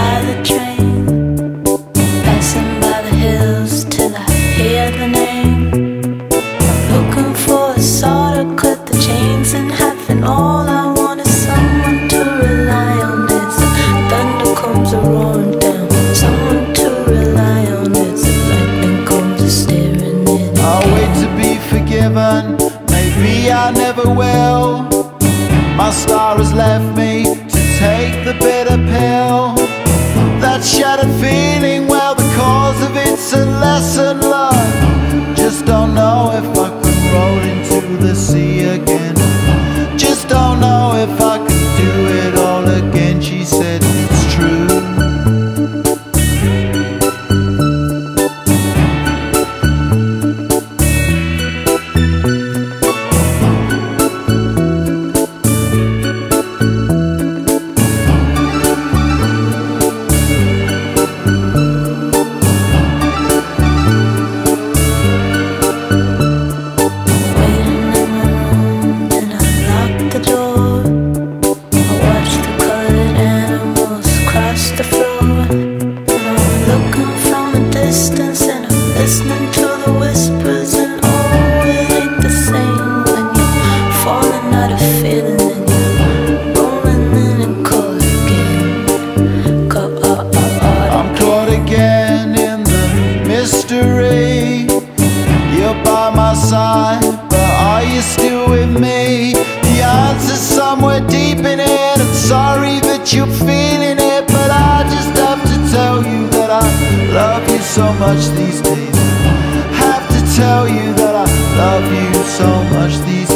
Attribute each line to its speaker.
Speaker 1: by the train, passing by the hills till I hear the name. I'm looking for a saw to cut the chains in half, and all I want is someone to rely on. As the thunder comes a roaring down, someone to rely on. As the lightning comes a staring in. I wait to
Speaker 2: be forgiven. Maybe I never will. My star has left me somewhere deep in it. I'm sorry that you're feeling it But I just have to tell you that I love you so much these days. Have to tell you that I love you so much these days